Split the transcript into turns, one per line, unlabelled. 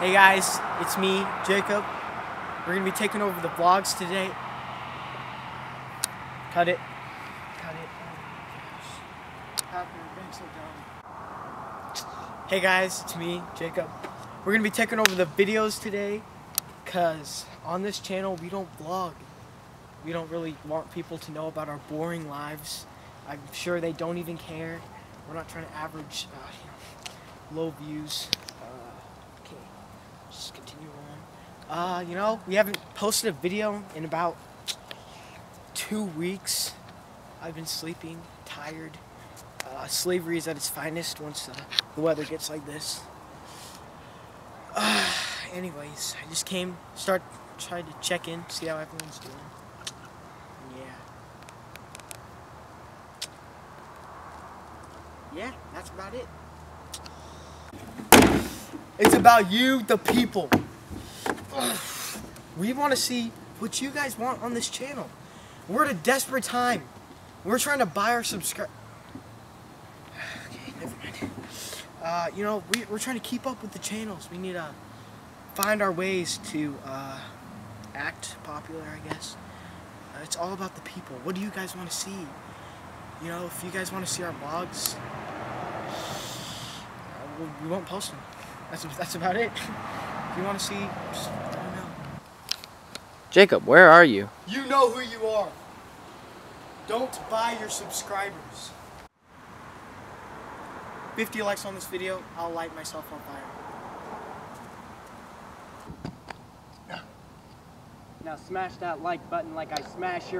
Hey guys, it's me, Jacob. We're gonna be taking over the vlogs today. Cut it. Cut it. Hey guys, it's me, Jacob. We're gonna be taking over the videos today because on this channel we don't vlog. We don't really want people to know about our boring lives. I'm sure they don't even care. We're not trying to average uh, low views. Just continue on. Uh, you know, we haven't posted a video in about two weeks. I've been sleeping, tired. Uh, slavery is at its finest once uh, the weather gets like this. Uh, anyways, I just came, start, tried to check in, see how everyone's doing. Yeah. Yeah, that's about it. It's about you, the people. We want to see what you guys want on this channel. We're at a desperate time. We're trying to buy our subscribe. Okay, never mind. Uh, you know, we, we're trying to keep up with the channels. We need to find our ways to uh, act popular, I guess. Uh, it's all about the people. What do you guys want to see? You know, if you guys want to see our vlogs, we won't post them. That's, that's about it. If you want to see, just let me know.
Jacob, where are you?
You know who you are. Don't buy your subscribers. 50 likes on this video, I'll light myself on fire.
Now smash that like button like I smash your